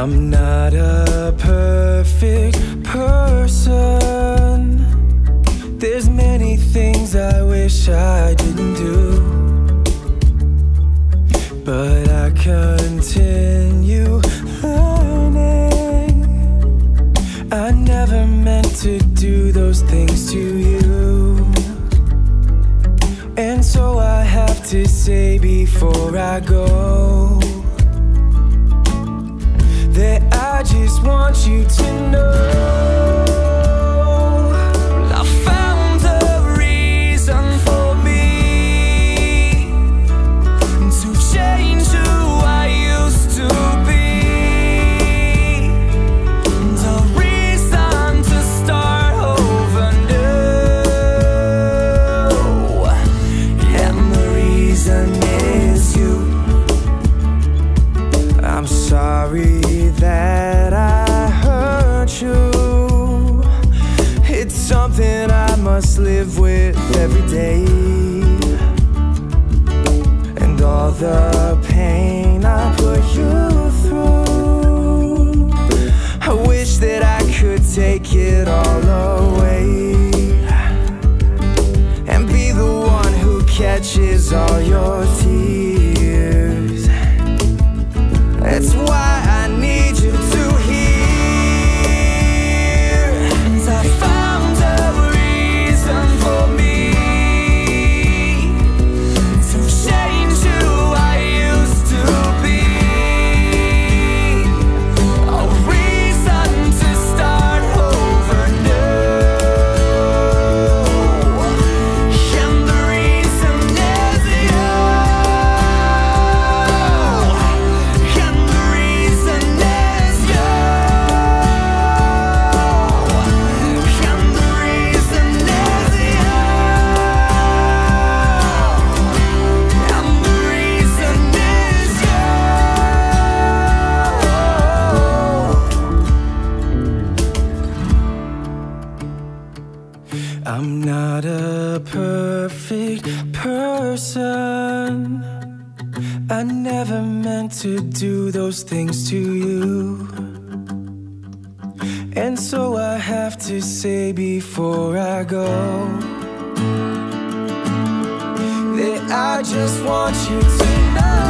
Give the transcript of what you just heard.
I'm not a perfect person. There's many things I wish I didn't do. But I continue learning. I never meant to do those things to you. And so I have to say before I go that I just want you to know day. And all the pain I put you through. I wish that I could take it all away. And be the one who catches all your tears. Perfect person. I never meant to do those things to you. And so I have to say before I go that I just want you to know.